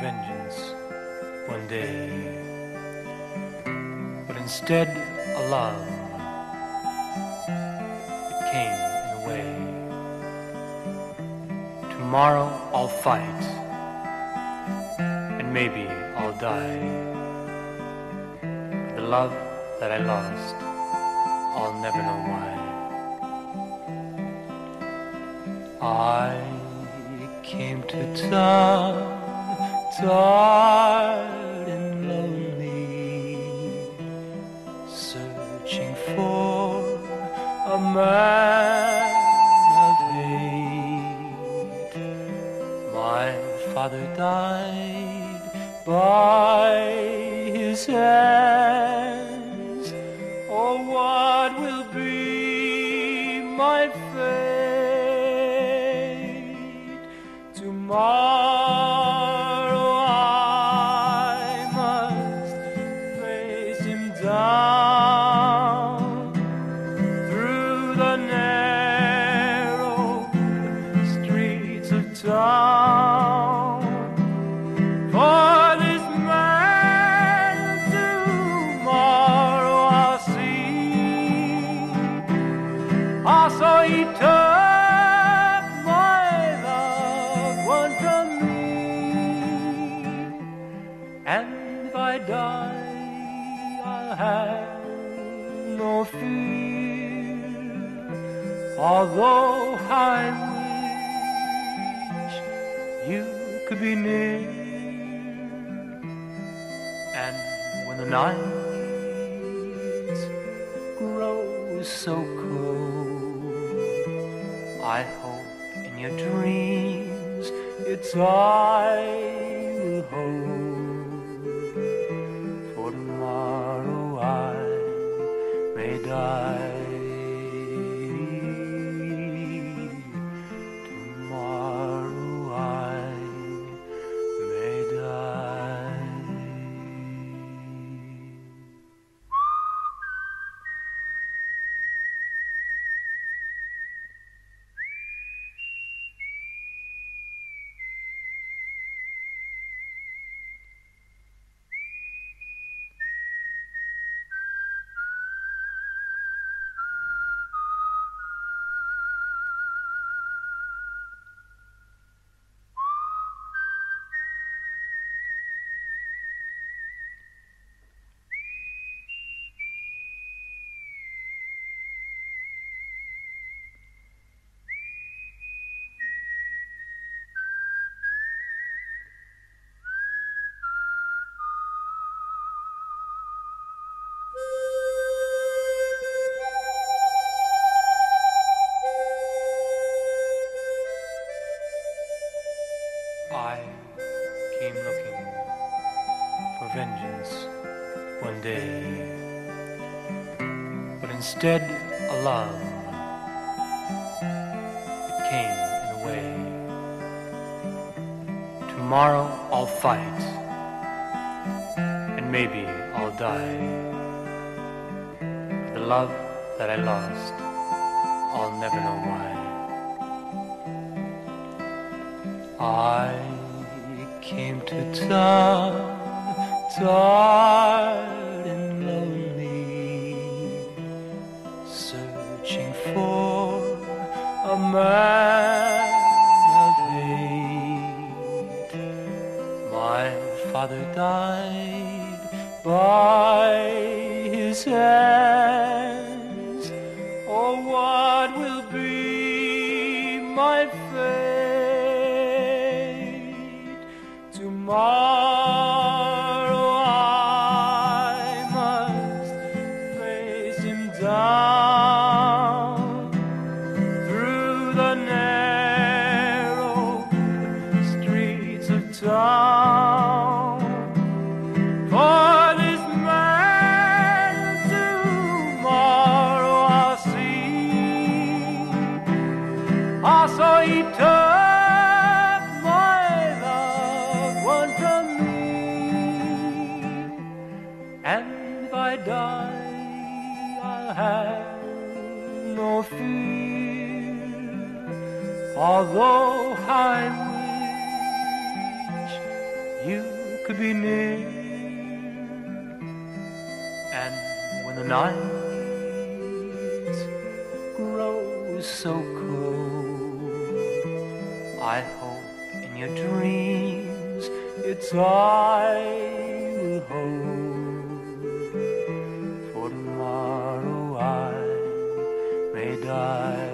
vengeance one day, but instead a love. It came in a way. Tomorrow I'll fight, and maybe I'll die. The love that I lost, I'll never know why. I came to town tired and lonely, searching for a man of hate. My father died by his hands. Oh, what will be my fate tomorrow? Town. For this man tomorrow I'll see. I saw he took my loved one from me. And if I die, I'll have no fear. Although I wish you could be near. And when the nights grow so cold, I hope in your dreams it's I will hold. For tomorrow I may die. Instead a love. It came in a way. Tomorrow I'll fight, and maybe I'll die. The love that I lost, I'll never know why. I came to town tired man of hate. My father died by his hands. Die, I'll have no fear. Although I wish you could be near. And when the night grows so cold, I hope in your dreams it's I will hold. For